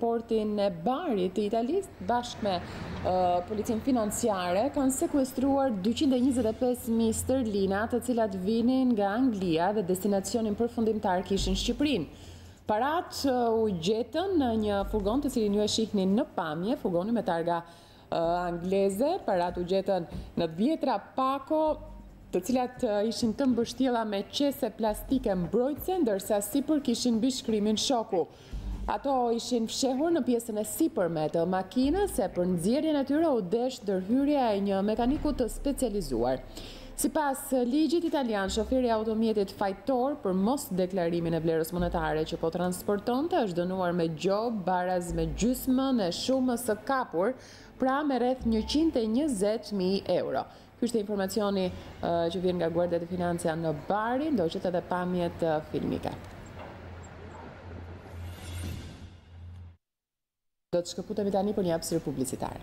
portin e Barit të Italisë bashkë me policinë financiare kanë sekuestruar 225.000 sterlina të cilat vinin nga Anglia dhe destinacionin përfundimtar kishin Shqipërinë. Parat u gjetën në një furgon të cilin ju e shihni në pamje, furgoni me targa angleze, parat u gjetën në dhjetëra pako të cilat ishin të mbështjella me qese plastike mbrojtëse, ndërsa sipër kishin mbishkrimin shoku. Ato ishin fshehur në pjesën e sipërme të makinës e për nxjerrjen e tyre u desh ndërhyrja e një mekaniku të specializuar. Sipas ligjit italian, shoferi i automjetit fajtor për mosdeklarimin e vlerës monetare që po transportonte është dënuar me gjobë baraz me gjysmën e shumës së kapur, pra me rreth njëqind e njëzet mijë euro. Ky ishte informacioni që vjen nga Guardia di Finanza në Bari, ndoqët edhe pamjet filmike. Do të shkëputemi tani për një hapësirë publicitare.